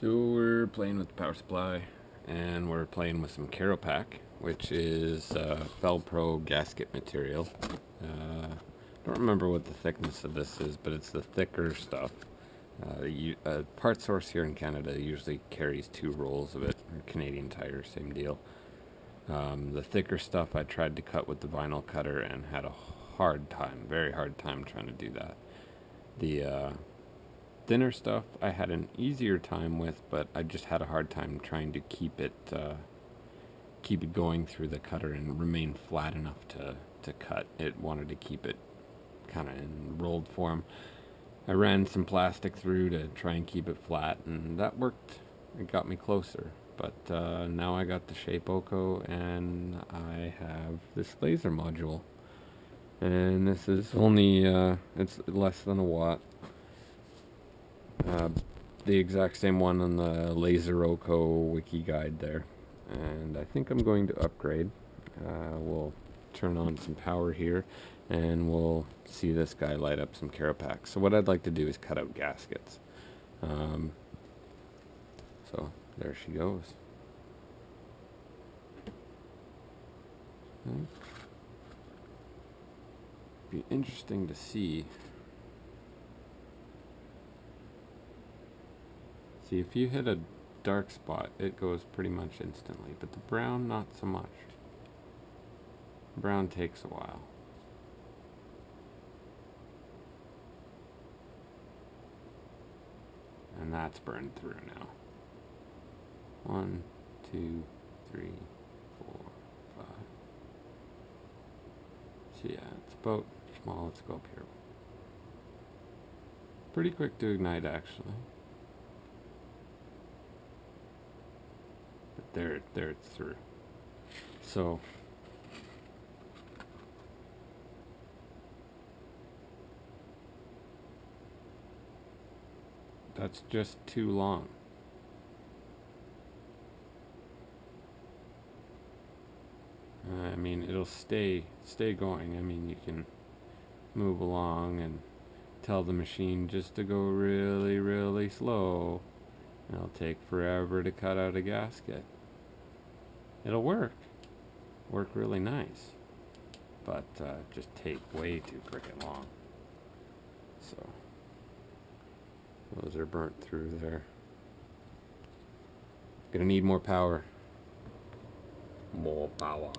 So we're playing with the power supply and we're playing with some Karopak, which is uh, Felpro gasket material. Uh, don't remember what the thickness of this is, but it's the thicker stuff. Uh, uh, PartSource here in Canada usually carries two rolls of it, Canadian Tire, same deal. Um, the thicker stuff I tried to cut with the vinyl cutter and had a hard time, very hard time trying to do that. The uh, thinner stuff I had an easier time with, but I just had a hard time trying to keep it uh, keep it going through the cutter and remain flat enough to, to cut. It wanted to keep it kind of in rolled form. I ran some plastic through to try and keep it flat, and that worked. It got me closer. But uh, now I got the Shape Shapeoko, and I have this laser module. And this is only, uh, it's less than a watt uh, the exact same one on the Laseroko wiki guide there. And I think I'm going to upgrade. Uh, we'll turn on some power here and we'll see this guy light up some Karopak. So what I'd like to do is cut out gaskets. Um, so there she goes. Okay. Be interesting to see See, if you hit a dark spot, it goes pretty much instantly, but the brown, not so much. Brown takes a while. And that's burned through now. One, two, three, four, five. So yeah, it's about, well, let's go up here. Pretty quick to ignite actually. There, there it's through. So, that's just too long. I mean, it'll stay, stay going. I mean, you can move along and tell the machine just to go really, really slow. It'll take forever to cut out a gasket it'll work. Work really nice. But uh, just take way too freaking long. So, those are burnt through there. Gonna need more power. More power.